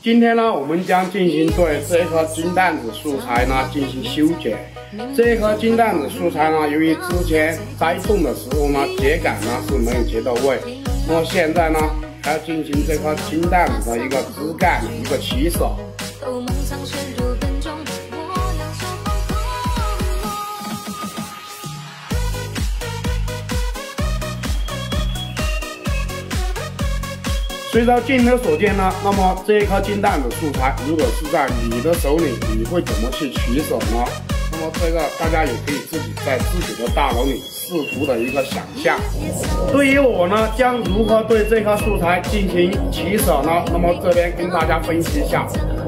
今天呢，我们将进行对这一颗金蛋子素材呢进行修剪。这一颗金蛋子素材呢，由于之前栽种的时候呢，秸秆呢是没有结到位，那么现在呢，还要进行这颗金蛋子的一个枝干一个起手。随着镜头所见呢，那么这一颗金蛋子素材，如果是在你的手里，你会怎么去取舍呢？那么这个大家也可以自己在自己的大脑里试图的一个想象。对于我呢，将如何对这颗素材进行取舍呢？那么这边跟大家分析一下，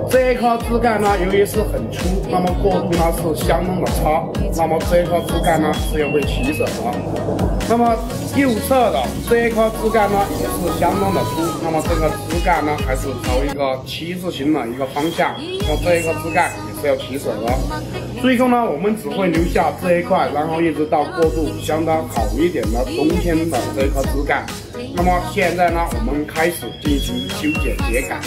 这一颗枝干呢，由于是很粗，那么过渡呢是相当的差，那么这一颗枝干呢是要被取舍的。那么右侧的这一颗枝干呢，也是相当的粗。那么这个枝干呢，还是朝一个七字形的一个方向。那么这一个枝干不要起手了。最后呢，我们只会留下这一块，然后一直到过渡相当好一点的冬天的这一块枝干。那么现在呢，我们开始进行修剪秸秆。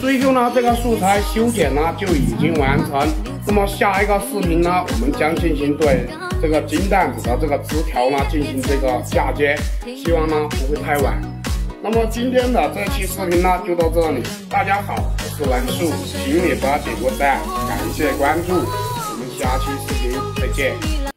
最后呢，这个素材修剪呢就已经完成。那么下一个视频呢，我们将进行对这个金蛋子的这个枝条呢进行这个嫁接，希望呢不会太晚。那么今天的这期视频呢就到这里，大家好，我是文树，请你不要点个赞，感谢关注，我们下期视频再见。